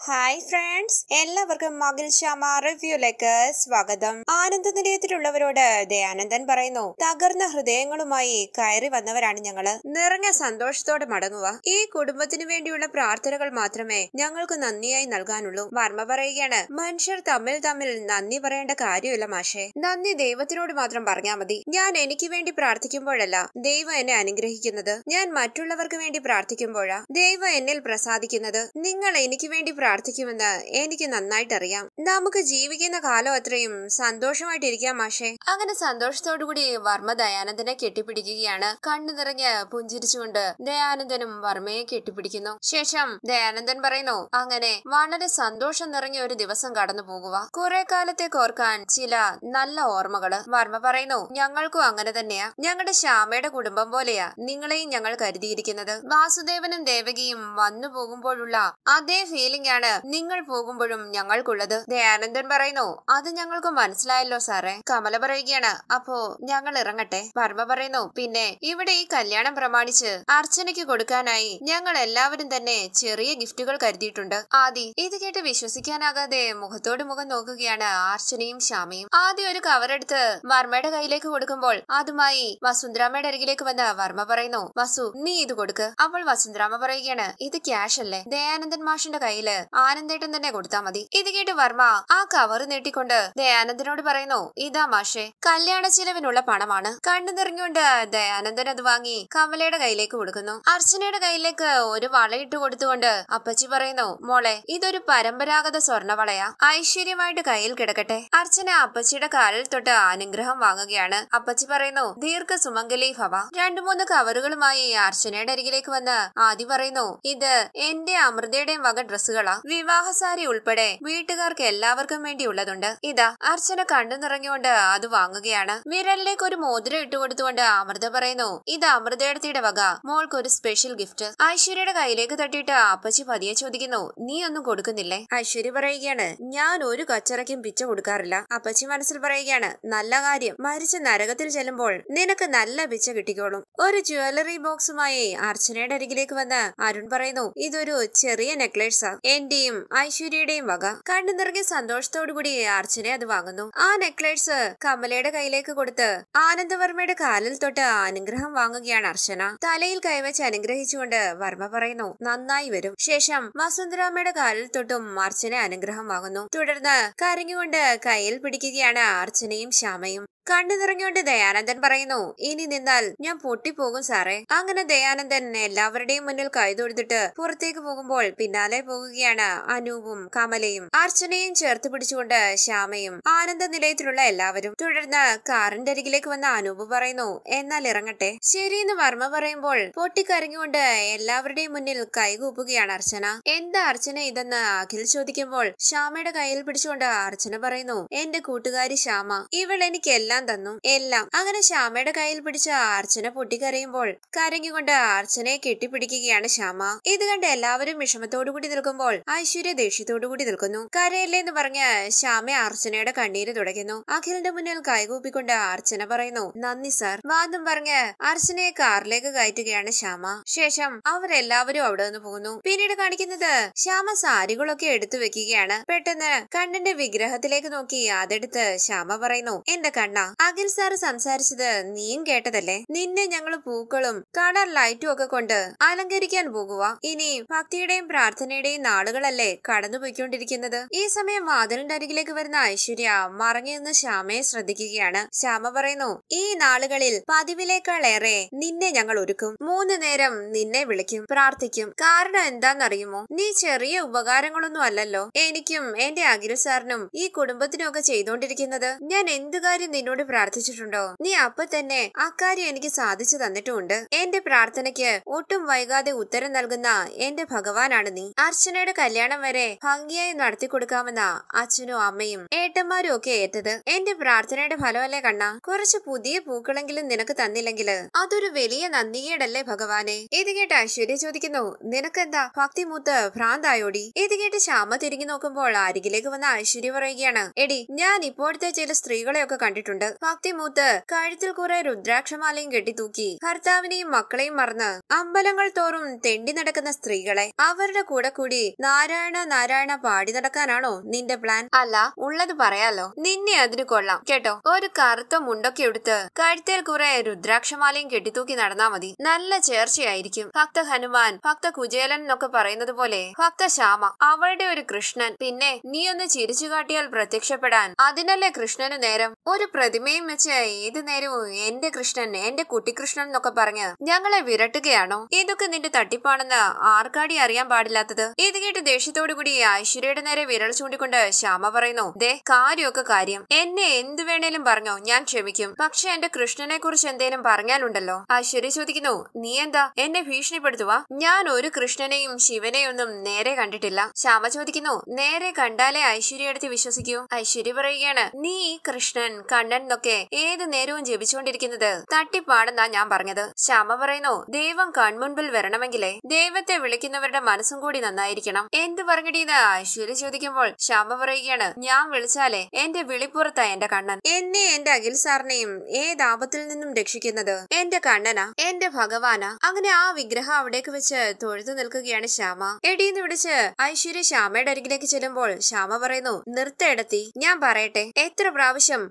Hi friends എല്ലാവർക്കും മകിൽ ശ്യാമ റിവ്യൂലേക്ക് സ്വാഗതം. ആനന്ദ നിലയത്തിലുള്ളവരോട് ദയാനന്ദൻ പറയുന്നു തകർന്ന ഹൃദയങ്ങളുമായി കയറി വന്നവരാണ് ഞങ്ങൾ. നിറഞ്ഞ സന്തോഷത്തോടെ മടങ്ങുക. ഈ കുടുംബത്തിനു വേണ്ടിയുള്ള പ്രാർത്ഥനകൾ മാത്രമേ ഞങ്ങൾക്ക് നന്ദിയായി നൽകാനുള്ളൂ. വർമ്മ പറയുകയാണ് മനുഷ്യർ തമ്മിൽ തമ്മിൽ നന്ദി പറയേണ്ട കാര്യമില്ല മാഷേ. നന്ദി ദൈവത്തിനോട് മാത്രം പറഞ്ഞാൽ മതി. ഞാൻ എനിക്ക് വേണ്ടി പ്രാർത്ഥിക്കുമ്പോഴല്ല ദൈവം എന്നെ അനുഗ്രഹിക്കുന്നത്. ഞാൻ മറ്റുള്ളവർക്ക് വേണ്ടി പ്രാർത്ഥിക്കുമ്പോഴാ ദൈവം എന്നിൽ പ്രസാദിക്കുന്നത്. നിങ്ങൾ എനിക്ക് വേണ്ടി പ്രാർത്ഥിക്കുമെന്ന് എനിക്ക് നന്നായിട്ട് അറിയാം നമുക്ക് ജീവിക്കുന്ന കാലം അത്രയും സന്തോഷമായിട്ടിരിക്കാം മാഷേ. അങ്ങനെ സന്തോഷത്തോടുകൂടി വർമ്മ ദയാനന്ദനെ കെട്ടിപ്പിടിക്കുകയാണ്. കണ്ണു നിറഞ്ഞ് പുഞ്ചിരിച്ചുകൊണ്ട് ദയാനന്ദനും വർമ്മയെ കെട്ടിപ്പിടിക്കുന്നു. ശേഷം ദയാനന്ദൻ പറയുന്നു അങ്ങനെ വളരെ സന്തോഷം നിറഞ്ഞ ഒരു ദിവസം കടന്നു പോകുക. കുറെ കാലത്തെ കോർക്കാൻ ചില നല്ല ഓർമ്മകൾ. വർമ്മ പറയുന്നു ഞങ്ങൾക്കും അങ്ങനെ തന്നെയാ. ഞങ്ങളുടെ ശ്യാമയുടെ കുടുംബം പോലെയാ നിങ്ങളെയും ഞങ്ങൾ കരുതിയിരിക്കുന്നത്. വാസുദേവനും ദേവകിയും വന്നു പോകുമ്പോഴുള്ള അതേ ഫീലിംഗ് ആണ് നിങ്ങൾ പോകുമ്പോഴും ഞങ്ങൾക്കുള്ളത്. ദയാനന്ദൻ പറയുന്നു. അത് ഞങ്ങൾക്ക് മനസ്സിലായല്ലോ സാറേ. കമല പറയുകയാണ്. അപ്പോ ഞങ്ങൾ ഇറങ്ങട്ടെ. വർമ്മ പറയുന്നു. പിന്നെ ഇവിടെ ഈ കല്യാണം പ്രമാണിച്ച് അർച്ചനയ്ക്ക് കൊടുക്കാനായി ഞങ്ങൾ എല്ലാവരും തന്നെ ചെറിയ ഗിഫ്റ്റുകൾ കരുതിയിട്ടുണ്ട്. ആദി ഇത് കേട്ട് വിശ്വസിക്കാനാകാതെ മുഖത്തോട് മുഖം നോക്കുകയാണ് അർച്ചനയും ശ്യാമയും. ആദ്യം ഒരു കവറെടുത്ത് വർമ്മയുടെ കയ്യിലേക്ക് കൊടുക്കുമ്പോൾ അതുമായി വസുന്ധരാമയുടെ അരികിലേക്ക് വന്ന വർമ്മ പറയുന്നു വസു നീ ഇത് കൊടുക്ക്. അപ്പോൾ വസുന്ധരാമ പറയുകയാണ് ഇത് ക്യാഷ് അല്ലേ? ദയാനന്ദൻ മാഷിന്റെ കയ്യിൽ ആനന്ദേട്ടൻ തന്നെ കൊടുത്താൽ മതി. ഇത് കേട്ട് വർമ്മ ആ കവർ നീട്ടിക്കൊണ്ട് ദയാനന്ദനോട് പറയുന്നു ഇതാ മാഷെ കല്യാണ ചിലവിനുള്ള പണമാണ്. കണ്ണു നിറഞ്ഞുകൊണ്ട് ദയാനന്ദൻ അത് വാങ്ങി കമലയുടെ കയ്യിലേക്ക് കൊടുക്കുന്നു. അർച്ചനയുടെ കയ്യിലേക്ക് ഒരു വളയിട്ട് കൊടുത്തുകൊണ്ട് അപ്പച്ചി പറയുന്നു മോളെ ഇതൊരു പരമ്പരാഗത സ്വർണവളയാ. ഐശ്വര്യമായിട്ട് കയ്യിൽ കിടക്കട്ടെ. അർച്ചന അപ്പച്ചിയുടെ കാലിൽ തൊട്ട് അനുഗ്രഹം വാങ്ങുകയാണ്. അപ്പച്ചി പറയുന്നു ദീർഘ സുമംഗലി ഭവ രണ്ടു മൂന്ന് കവറുകളുമായി അർച്ചനയുടെ അരികിലേക്ക് വന്ന് ആദി പറയുന്നു ഇത് എന്റെ അമൃതയുടെയും വക ഡ്രസ്സുകളാ. വിവാഹ സാരി ഉൾപ്പെടെ വീട്ടുകാർക്ക് എല്ലാവർക്കും വേണ്ടിയുള്ളതുണ്ട്. ഇതാ അർച്ചന കണ്ടു നിറഞ്ഞുകൊണ്ട് അത് വാങ്ങുകയാണ്. വിരലിലേക്ക് ഒരു മോതിരം ഇട്ടുകൊടുത്തുകൊണ്ട് അമൃത പറയുന്നു ഇത് അമൃതയുടെ വക. മോൾക്ക് ഒരു സ്പെഷ്യൽ ഗിഫ്റ്റ് ഐശ്വര്യയുടെ കയ്യിലേക്ക് തട്ടിയിട്ട് അപ്പച്ചി പതിയെ ചോദിക്കുന്നു നീ ഒന്നും കൊടുക്കുന്നില്ലേ? ഐശ്വര്യ പറയുകയാണ് ഞാൻ ഒരു കച്ചറയ്ക്കും പിച്ച കൊടുക്കാറില്ല. അപ്പച്ചി മനസ്സിൽ പറയുകയാണ് നല്ല കാര്യം. മരിച്ച നരകത്തിൽ ചെല്ലുമ്പോൾ നിനക്ക് നല്ല പിച്ച കിട്ടിക്കോളും. ഒരു ജ്വല്ലറി ബോക്സുമായി അർച്ചനയുടെ അരികിലേക്ക് വന്ന് അരുൺ പറയുന്നു ഇതൊരു ചെറിയ നെക്ലേസ് എന്റെയും ഐശ്വര്യയുടെയും വക. കണ്ണു നിറഞ്ഞ സന്തോഷത്തോടുകൂടി അർച്ചന അത് വാങ്ങുന്നു. ആ നെക്ലേസ് കമലയുടെ കയ്യിലേക്ക് കൊടുത്ത് ആനന്ദവർമ്മയുടെ കാലിൽ തൊട്ട് അനുഗ്രഹം വാങ്ങുകയാണ് അർച്ചന. തലയിൽ കൈവച്ച് അനുഗ്രഹിച്ചുകൊണ്ട് വർമ്മ പറയുന്നു നന്നായി വരും. ശേഷം വസുന്ധരാമയുടെ കാലിൽ തൊട്ടും അർച്ചന അനുഗ്രഹം വാങ്ങുന്നു. തുടർന്ന് കരഞ്ഞുകൊണ്ട് കയ്യിൽ പിടിക്കുകയാണ് അർച്ചനയും ശ്യാമയും. കണ്ണു നിറഞ്ഞുകൊണ്ട് ദയാനന്ദൻ പറയുന്നു ഇനി നിന്നാൽ ഞാൻ പൊട്ടിപ്പോകും സാറേ. അങ്ങനെ ദയാനന്ദൻ എല്ലാവരുടെയും മുന്നിൽ കൈതൊഴുതിട്ട് പുറത്തേക്ക് പോകുമ്പോൾ പിന്നാലെ പോകുകയാണ് അനൂപും കമലയും. അർച്ചനയും ചേർത്ത് പിടിച്ചുകൊണ്ട് ശ്യാമയും ആനന്ദ നിലയത്തിലുള്ള എല്ലാവരും. തുടർന്ന് കാറിന്റെ അരികിലേക്ക് വന്ന അനൂപ് പറയുന്നു എന്നാൽ ഇറങ്ങട്ടെ. ശരിയെന്ന് വർമ്മ പറയുമ്പോൾ പൊട്ടിക്കരഞ്ഞുകൊണ്ട് എല്ലാവരുടെയും മുന്നിൽ കൈകൂപ്പുകയാണ് അർച്ചന. എന്താ അർച്ചന ഇതെന്ന്? അഖിൽ ചോദിക്കുമ്പോൾ ശ്യാമയുടെ കയ്യിൽ പിടിച്ചുകൊണ്ട് അർച്ചന പറയുന്നു എന്റെ കൂട്ടുകാരി ശ്യാമ. ഇവൾ എനിക്ക് എല്ലാം തന്നു. എല്ലാം. അങ്ങനെ ശ്യാമയുടെ കയ്യിൽ പിടിച്ച അർച്ചന പൊട്ടിക്കരയുമ്പോൾ കരഞ്ഞുകൊണ്ട് അർച്ചനയെ കെട്ടിപ്പിടിക്കുകയാണ് ശ്യാമ. ഇത് കണ്ട് എല്ലാവരും വിഷമത്തോടുകൂടി നിൽക്കുമ്പോൾ ഐശ്വര്യ ദേഷ്യത്തോടുകൂടി നിൽക്കുന്നു. കരയല്ലേ എന്ന് പറഞ്ഞ് ശ്യാമ അർച്ചനയുടെ കണ്ണീര് തുടയ്ക്കുന്നു. അഖിലിന്റെ മുന്നിൽ കൈകൂപ്പിക്കൊണ്ട് അർച്ചന പറയുന്നു നന്ദി സാർ. വാദം പറഞ്ഞ് അർച്ചനയെ കാറിലേക്ക് കയറ്റുകയാണ് ശ്യാമ. ശേഷം അവരെല്ലാവരും അവിടെ നിന്ന് പോകുന്നു. പിന്നീട് കാണിക്കുന്നത് ശ്യാമ സാരികളൊക്കെ എടുത്തു വെക്കുകയാണ്. പെട്ടെന്ന് കണ്ണന്റെ വിഗ്രഹത്തിലേക്ക് നോക്കി അതെടുത്ത് ശ്യാമ പറയുന്നു എന്റെ കണ്ണ അഖിൽ സാർ സംസാരിച്ചത് നീയും കേട്ടതല്ലേ? നിന്നെ ഞങ്ങൾ പൂക്കളും കളർ ലൈറ്റും ഒക്കെ കൊണ്ട് അലങ്കരിക്കാൻ പോകുക ഇനി ഭക്തിയുടെയും പ്രാർത്ഥനയുടെയും നാളുകളല്ലേ കടന്നുപോയിക്കൊണ്ടിരിക്കുന്നത്. ഈ സമയം വാതിലിന്റെ അരികിലേക്ക് വരുന്ന ഐശ്വര്യ മറങ്ങി നിന്ന് ശ്യാമയെ ശ്രദ്ധിക്കുകയാണ്. ശ്യാമ പറയുന്നു ഈ നാളുകളിൽ പതിവിലേക്കാളേറെ നിന്നെ ഞങ്ങൾ ഒരുക്കും. മൂന്ന് നേരം നിന്നെ വിളിക്കും പ്രാർത്ഥിക്കും. കാരണം എന്താണെന്നറിയുമോ? നീ ചെറിയ ഉപകാരങ്ങളൊന്നും അല്ലല്ലോ. എനിക്കും എന്റെ അഖിൽ സാറിനും ഈ കുടുംബത്തിനും ഒക്കെ ചെയ്തുകൊണ്ടിരിക്കുന്നത് ഞാൻ എന്തു കാര്യം നിന്നോട് പ്രാർത്ഥിച്ചിട്ടുണ്ടോ? നീ അപ്പൊ തന്നെ അക്കാര്യം എനിക്ക് സാധിച്ചു തന്നിട്ടുമുണ്ട്. എന്റെ പ്രാർത്ഥനയ്ക്ക് ഒട്ടും വൈകാതെ ഉത്തരം നൽകുന്ന എന്റെ ഭഗവാനാണ് നീ. അർച്ചനയുടെ കല്യാണം വരെ ഭംഗിയായി നടത്തി കൊടുക്കാമെന്ന അച്ഛനും അമ്മയും ഏട്ടന്മാരും ഒക്കെ ഏറ്റത് എന്റെ പ്രാർത്ഥനയുടെ ഫലമല്ലേ കണ്ണ? കുറച്ച് പുതിയ പൂക്കളെങ്കിലും നിനക്ക് തന്നില്ലെങ്കിൽ അതൊരു വലിയ നന്ദികേടല്ലേ ഭഗവാനെ? ഇത് കേട്ട് ഐശ്വര്യ ചോദിക്കുന്നു നിനക്കെന്താ ഭക്തി മൂത്ത് ഭ്രാന്തായോടി? ഇത് കേട്ട് ശ്യാമ തിരിഞ്ഞു നോക്കുമ്പോൾ അരികിലേക്ക് വന്ന ഐശ്വര്യ പറയുകയാണ് എടി ഞാൻ ഇപ്പോഴത്തെ ചില സ്ത്രീകളെയൊക്കെ കണ്ടിട്ടുണ്ട്. നിൽക്കുന്നുണ്ട് ഭക്തിമൂത്ത് കഴുത്തിൽ കുറെ രുദ്രാക്ഷമാലയും കെട്ടിത്തൂക്കി ഭർത്താവിനെയും മക്കളെയും മറന്ന് അമ്പലങ്ങൾ തോറും തെണ്ടി നടക്കുന്ന സ്ത്രീകളെ അവരുടെ കൂടെ കൂടി നാരായണ നാരായണ പാടി നടക്കാനാണോ നിന്റെ പ്ലാൻ അല്ല ഉള്ളത് പറയാലോ. നിന്നെ അതിന് കൊള്ളാം. കേട്ടോ ഒരു കറുത്ത മുണ്ടൊക്കെ എടുത്ത് കഴുത്തിൽ കുറെ രുദ്രാക്ഷമാലയും കെട്ടിത്തൂക്കി നടന്നാ മതി. നല്ല ചേർച്ചയായിരിക്കും. ഭക്ത ഹനുമാൻ ഭക്ത കുചേലൻ എന്നൊക്കെ പറയുന്നത് പോലെ ഭക്ത ശ്യാമ അവളുടെ ഒരു കൃഷ്ണൻ. പിന്നെ നീ ഒന്ന് ചിരിച്ചു കാട്ടിയാൽ പ്രത്യക്ഷപ്പെടാൻ അതിനല്ലേ കൃഷ്ണന് നേരം? ഒരു പ്രതിമയും വെച്ച് ഏത് നേരവും എന്റെ കൃഷ്ണൻ എന്റെ കുട്ടിക്കൃഷ്ണൻ എന്നൊക്കെ പറഞ്ഞ് ഞങ്ങളെ വിരട്ടുകയാണോ? ഇതൊക്കെ നിന്റെ തട്ടിപ്പാണെന്ന് ആർക്കാടി അറിയാൻ പാടില്ലാത്തത്? ഇത് കേട്ട് ദേഷ്യത്തോടു കൂടി ഐശ്വര്യയുടെ നേരെ വിരൽ ചൂണ്ടിക്കൊണ്ട് ശ്യാമ പറയുന്നു ദേ കാര്യമൊക്കെ കാര്യം. എന്നെ എന്തു വേണേലും പറഞ്ഞോ ഞാൻ ക്ഷമിക്കും. പക്ഷെ എന്റെ കൃഷ്ണനെ കുറിച്ച് എന്തേലും പറഞ്ഞാലുണ്ടല്ലോ? ഐശ്വര്യ ചോദിക്കുന്നു നീ എന്താ? എന്നെ ഭീഷണിപ്പെടുത്തുക ഞാൻ ഒരു കൃഷ്ണനെയും ശിവനെയൊന്നും നേരെ കണ്ടിട്ടില്ല. ശ്യാമ ചോദിക്കുന്നു നേരെ കണ്ടാലേ ഐശ്വര്യ എടുത്ത് വിശ്വസിക്കൂ? ഐശ്വര്യ പറയുകയാണ് നീ കൃഷ്ണൻ കണ്ണൻ എന്നൊക്കെ ഏത് നേരവും ജപിച്ചുകൊണ്ടിരിക്കുന്നത്. തട്ടിപ്പാടെന്നാ ഞാൻ പറഞ്ഞത്. ശ്യാമ പറയുന്നു ദൈവം കൺമുൻപിൽ വരണമെങ്കിലേ ദൈവത്തെ വിളിക്കുന്നവരുടെ മനസ്സും കൂടി നന്നായിരിക്കണം. എന്ത് പറഞ്ഞിടീന്ന് ഐശ്വര്യ ചോദിക്കുമ്പോൾ ശ്യാമ പറയുകയാണ് ഞാൻ വിളിച്ചാലേ എന്റെ വിളിപ്പുറത്താ എന്റെ കണ്ണൻ. എന്നെ എന്റെ അഖിൽ സാറിനെയും ഏത് ആപത്തിൽ നിന്നും രക്ഷിക്കുന്നത്? എന്റെ കണ്ണനാ? എന്റെ ഭഗവാനാ? അങ്ങനെ ആ വിഗ്രഹം അവിടേക്ക് വെച്ച് തൊഴുതു നിൽക്കുകയാണ് ശ്യാമ. എടീന്ന് വിളിച്ച് ഐശ്വര്യ ശ്യാമയുടെ അരികിലേക്ക് ചെല്ലുമ്പോൾ ശ്യാമ പറയുന്നു നിർത്തയിടത്തി ഞാൻ പറയട്ടെ. എത്ര പ്രാവശ്യം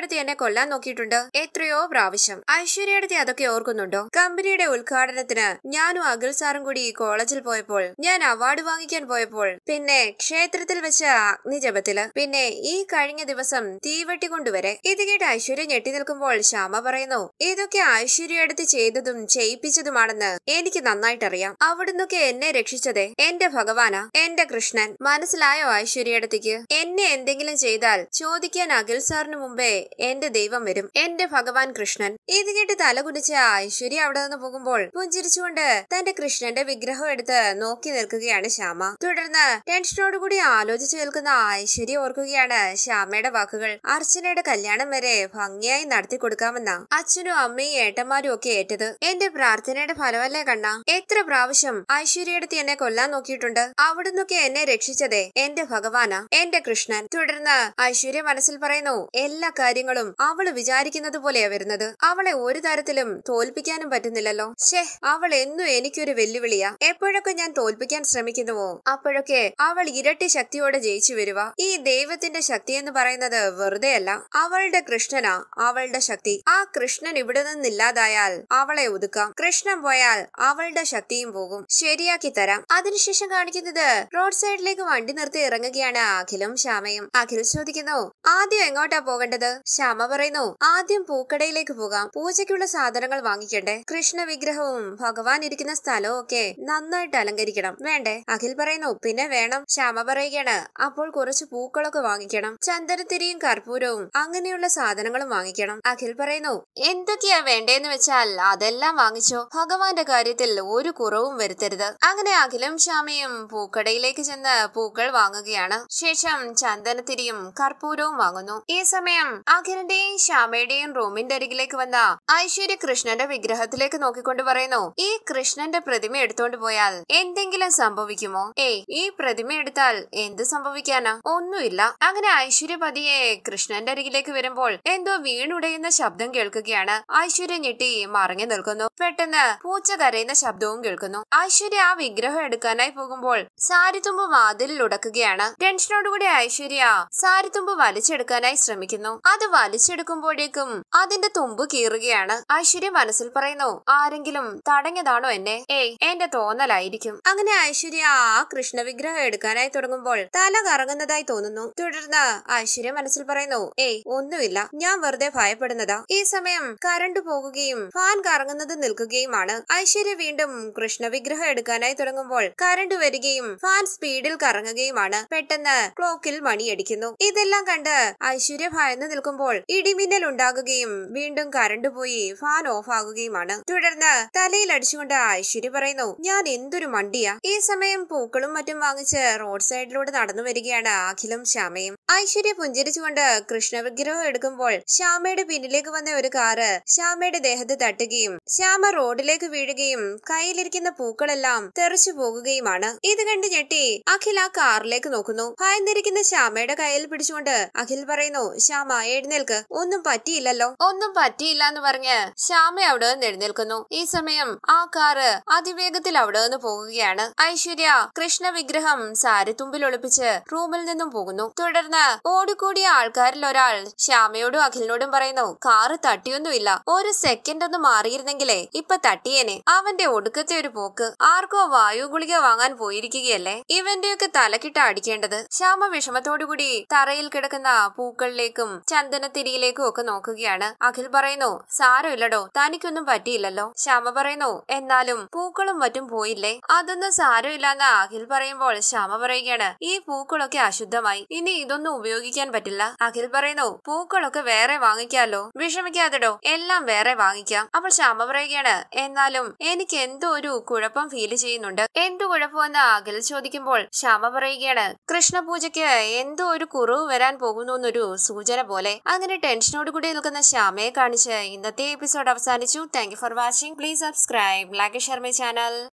ഐശ്വര്യടുത്ത് എന്നെ കൊല്ലാൻ നോക്കിയിട്ടുണ്ട്. എത്രയോ പ്രാവശ്യം. ഐശ്വര്യടുത്ത് അതൊക്കെ ഓർക്കുന്നുണ്ടോ? കമ്പനിയുടെ ഉദ്ഘാടനത്തിന് ഞാനും അഖിൽ സാറും കൂടി കോളേജിൽ പോയപ്പോൾ ഞാൻ അവാർഡ് വാങ്ങിക്കാൻ പോയപ്പോൾ പിന്നെ ക്ഷേത്രത്തിൽ വെച്ച അഗ്നിജപത്തിൽ പിന്നെ ഈ കഴിഞ്ഞ ദിവസം തീവെട്ടി കൊണ്ടുവരെ. ഇത് കേട്ട് ഐശ്വര്യ ഞെട്ടി നിൽക്കുമ്പോൾ ശ്യാമ പറയുന്നു ഇതൊക്കെ ഐശ്വര്യ അടുത്ത് ചെയ്തതും ചെയ്യിപ്പിച്ചതുമാണെന്ന് എനിക്ക് നന്നായിട്ടറിയാം. അവിടുന്നൊക്കെ എന്നെ രക്ഷിച്ചതേ. എന്റെ ഭഗവാന. എന്റെ കൃഷ്ണൻ. മനസ്സിലായോ ഐശ്വര്യടത്തേക്ക് എന്നെ എന്തെങ്കിലും ചെയ്താൽ ചോദിക്കാൻ അഖിൽ സാറിന് മുമ്പേ എന്റെ ദൈവം വരും. എന്റെ ഭഗവാൻ കൃഷ്ണൻ. ഇത് കേട്ട് തലകുനിച്ച ഐശ്വര്യ അവിടെ നിന്ന് പോകുമ്പോൾ പുഞ്ചിരിച്ചുകൊണ്ട് തന്റെ കൃഷ്ണന്റെ വിഗ്രഹം എടുത്ത് നോക്കി നിൽക്കുകയാണ് ശ്യാമ. തുടർന്ന് ടെൻഷനോടുകൂടി ആലോചിച്ചു നിൽക്കുന്ന ഐശ്വര്യ ഓർക്കുകയാണ് ശ്യാമയുടെ വാക്കുകൾ. അർച്ചനയുടെ കല്യാണം വരെ ഭംഗിയായി നടത്തി കൊടുക്കാമെന്ന അച്ഛനും അമ്മയും ഏട്ടന്മാരും ഒക്കെ ഏറ്റത്. എന്റെ പ്രാർത്ഥനയുടെ ഫലമല്ലേ കണ്ണ? എത്ര പ്രാവശ്യം ഐശ്വര്യടുത്ത് എന്നെ കൊല്ലാൻ നോക്കിയിട്ടുണ്ട്. അവിടുന്നൊക്കെ എന്നെ രക്ഷിച്ചതേ എന്റെ ഭഗവാനാ എന്റെ കൃഷ്ണൻ. തുടർന്ന് ഐശ്വര്യ മനസ്സിൽ പറയുന്നു എല്ലാ കാര്യങ്ങളും അവൾ വിചാരിക്കുന്നത് പോലെയാ വരുന്നത്. അവളെ ഒരു തരത്തിലും തോൽപ്പിക്കാനും പറ്റുന്നില്ലല്ലോ. ഷേ അവൾ എന്നും എനിക്കൊരു വെല്ലുവിളിയാ. എപ്പോഴൊക്കെ ഞാൻ തോൽപ്പിക്കാൻ ശ്രമിക്കുന്നുവോ അപ്പോഴൊക്കെ അവൾ ഇരട്ടി ശക്തിയോടെ ജയിച്ചു വരുക ഈ ദൈവത്തിന്റെ ശക്തി എന്ന് പറയുന്നത് വെറുതെയല്ല അവളുടെ കൃഷ്ണനാ അവളുടെ ശക്തി. ആ കൃഷ്ണൻ ഇവിടെ നിന്നില്ലാതായാൽ അവളെ ഒതുക്കാം. കൃഷ്ണൻ പോയാൽ അവളുടെ ശക്തിയും പോകും. ശരിയാക്കി തരാം. അതിനുശേഷം കാണിക്കുന്നത് റോഡ് സൈഡിലേക്ക് വണ്ടി നിർത്തി ഇറങ്ങുകയാണ് അഖിലും ശ്യാമയും. അഖിൽ ചോദിക്കുന്നു ആദ്യം എങ്ങോട്ടാ പോകേണ്ടത്? ശ്യാമ പറയുന്നു. ആദ്യം പൂക്കടയിലേക്ക് പോകാം. പൂജയ്ക്കുള്ള സാധനങ്ങൾ വാങ്ങിക്കണ്ടേ? കൃഷ്ണ വിഗ്രഹവും ഭഗവാൻ ഇരിക്കുന്ന സ്ഥലവും ഒക്കെ നന്നായിട്ട് അലങ്കരിക്കണം. വേണ്ടേ? അഖിൽ പറയുന്നു. പിന്നെ വേണം. ശ്യാമ പറയുകയാണ്. അപ്പോൾ കുറച്ച് പൂക്കളൊക്കെ വാങ്ങിക്കണം. ചന്ദനത്തിരിയും കർപ്പൂരവും അങ്ങനെയുള്ള സാധനങ്ങളും വാങ്ങിക്കണം. അഖിൽ പറയുന്നു. എന്തൊക്കെയാ വേണ്ടേന്ന് വെച്ചാൽ അതെല്ലാം വാങ്ങിച്ചോ. ഭഗവാന്റെ കാര്യത്തിൽ ഒരു കുറവും വരുത്തരുത്. അങ്ങനെ അഖിലും ശ്യാമയും പൂക്കടയിലേക്ക് ചെന്ന് പൂക്കൾ വാങ്ങുകയാണ്. ശേഷം ചന്ദനത്തിരിയും കർപ്പൂരവും വാങ്ങുന്നു. ഈ സമയം അഖിലിന്റെയും ശ്യാമയുടെയും റൂമിന്റെ അരികിലേക്ക് വന്ന ഐശ്വര്യ കൃഷ്ണന്റെ വിഗ്രഹത്തിലേക്ക് നോക്കിക്കൊണ്ട് പറയുന്നു ഈ കൃഷ്ണന്റെ പ്രതിമ എടുത്തോണ്ട് പോയാൽ എന്തെങ്കിലും സംഭവിക്കുമോ? ഏയ് ഈ പ്രതിമ എടുത്താൽ എന്ത് സംഭവിക്കാനാ? ഒന്നുമില്ല. അങ്ങനെ ഐശ്വര്യ പതിയെ കൃഷ്ണന്റെ അരികിലേക്ക് വരുമ്പോൾ എന്തോ വീണുടയുന്ന ശബ്ദം കേൾക്കുകയാണ്. ഐശ്വര്യ ഞെട്ടി മറങ്ങി നിൽക്കുന്നു. പെട്ടെന്ന് പൂച്ച കരയുന്ന ശബ്ദവും കേൾക്കുന്നു. ഐശ്വര്യ ആ വിഗ്രഹം എടുക്കാനായി പോകുമ്പോൾ സാരിത്തുമ്പ് വാതിലിൽ ഉടക്കുകയാണ്. ടെൻഷനോടുകൂടി ഐശ്വര്യ സാരിത്തുമ്പ് വലിച്ചെടുക്കാനായി ശ്രമിക്കുന്നു. അത് വലിച്ചെടുക്കുമ്പോഴേക്കും അതിന്റെ തുമ്പ് കീറുകയാണ്. ഐശ്വര്യ മനസ്സിൽ പറയുന്നു ആരെങ്കിലും തടഞ്ഞതാണോ എന്നെ? ഏയ് എന്റെ തോന്നലായിരിക്കും. അങ്ങനെ ഐശ്വര്യ ആ കൃഷ്ണ വിഗ്രഹം എടുക്കാനായി തുടങ്ങുമ്പോൾ തല കറങ്ങുന്നതായി തോന്നുന്നു. തുടർന്ന് ഐശ്വര്യ മനസ്സിൽ പറയുന്നു ഏയ് ഒന്നുമില്ല. ഞാൻ വെറുതെ ഭയപ്പെടുന്നതാ. ഈ സമയം കറണ്ട് പോകുകയും ഫാൻ കറങ്ങുന്നത് നിൽക്കുകയുമാണ്. ഐശ്വര്യ വീണ്ടും കൃഷ്ണ വിഗ്രഹം എടുക്കാനായി തുടങ്ങുമ്പോൾ കറണ്ട് വരികയും ഫാൻ സ്പീഡിൽ കറങ്ങുകയുമാണ്. പെട്ടെന്ന് ക്ലോക്കിൽ മണിയടിക്കുന്നു. ഇതെല്ലാം കണ്ട് ഐശ്വര്യ ഭയന്ന് നിൽക്കുമ്പോൾ ഇടിമിന്നൽ ഉണ്ടാകുകയും വീണ്ടും കറണ്ട് പോയി ഫാൻ ഓഫ് ആകുകയുമാണ്. തുടർന്ന് തലയിൽ അടിച്ചുകൊണ്ട് ഐശ്വര്യ പറയുന്നു ഞാൻ എന്തൊരു മണ്ടിയാ. ഈ സമയം പൂക്കളും മറ്റും വാങ്ങിച്ച് റോഡ് സൈഡിലൂടെ നടന്നു വരികയാണ് അഖിലും ശ്യാമയും. ഐശ്വര്യ പുഞ്ചിരിച്ചുകൊണ്ട് കൃഷ്ണ വിഗ്രഹം എടുക്കുമ്പോൾ ശ്യാമയുടെ പിന്നിലേക്ക് വന്ന ഒരു കാറ് ശ്യാമയുടെ ദേഹത്ത് തട്ടുകയും ശ്യാമ റോഡിലേക്ക് വീഴുകയും കയ്യിലിരിക്കുന്ന പൂക്കളെല്ലാം തെറിച്ചു പോകുകയുമാണ്. ഇത് കണ്ട് ഞെട്ടി അഖിൽ ആ കാറിലേക്ക് നോക്കുന്നു. ഭയന്നിരിക്കുന്ന ശ്യാമയുടെ കയ്യിൽ പിടിച്ചുകൊണ്ട് അഖിൽ പറയുന്നു ശ്യാമ എഴുന്നേൽക്ക്. ഒന്നും പറ്റിയില്ലല്ലോ. ഒന്നും പറ്റിയില്ല എന്ന് പറഞ്ഞ് ശ്യാമ അവിടെ നിന്ന് എഴുന്നേൽക്കുന്നു. ഈ സമയം ആ കാറ് അതിവേഗത്തിൽ അവിടെ നിന്ന് പോകുകയാണ് ഐശ്വര്യ കൃഷ്ണ വിഗ്രഹം സാരിത്തുമ്പിൽ ഒളിപ്പിച്ച് റൂമിൽ നിന്നും പോകുന്നു. തുടർന്ന് ഓടിക്കൂടിയ ആൾക്കാരിൽ ഒരാൾ ശ്യാമയോടും അഖിലിനോടും പറയുന്നു കാറ് തട്ടിയൊന്നുമില്ല. ഒരു സെക്കൻഡ് ഒന്ന് മാറിയിരുന്നെങ്കിലേ ഇപ്പൊ തട്ടിയേനെ. അവന്റെ ഒടുക്കത്തെ ഒരു പോക്ക്. ആർക്കോ വായു ഗുളിക വാങ്ങാൻ പോയിരിക്കുകയല്ലേ? ഇവന്റെയൊക്കെ തലക്കിട്ട് അടിക്കേണ്ടത്. ശ്യാമ വിഷമത്തോടുകൂടി തറയിൽ കിടക്കുന്ന പൂക്കളിലേക്കും ചന്ദനത്തിരിയിലേക്കും ഒക്കെ നോക്കുകയാണ്. അഖിൽ പറയുന്നു സാരമില്ലടോ തനിക്കൊന്നും പറ്റിയില്ലല്ലോ. ശ്യാമ പറയുന്നു എന്നാലും പൂക്കളും മറ്റും പോയില്ലേ? അതൊന്നും സാരമില്ലാന്ന് അഖിൽ പറയുമ്പോൾ ശ്യാമ പറയുകയാണ് ഈ പൂക്കളൊക്കെ അശുദ്ധമായി ഇനി ഇതൊന്നും ഉപയോഗിക്കാൻ പറ്റില്ല. അഖിൽ പറയുന്നു പൂക്കളൊക്കെ വേറെ വാങ്ങിക്കാലോ വിഷമിക്കാതെടോ എല്ലാം വേറെ വാങ്ങിക്കാം. അപ്പോൾ ശ്യാമ പറയുകയാണ് എന്നാലും എനിക്ക് എന്തോ ഒരു കുഴപ്പം ഫീൽ ചെയ്യുന്നുണ്ട്. എന്തു കുഴപ്പമെന്ന്? അഖിൽ ചോദിക്കുമ്പോൾ ശ്യാമ പറയുകയാണ് കൃഷ്ണപൂജയ്ക്ക് എന്തോ ഒരു കുറവ് വരാൻ പോകുന്നു എന്നൊരു സൂചന പോലെ അങ്ങനെ ടെൻഷനോട് കൂടി നിൽക്കുന്ന ശ്യാമയെ കാണിച്ച് ഇന്നത്തെ എപ്പിസോഡ് അവസാനിച്ചു. Thank for watching please subscribe like share channel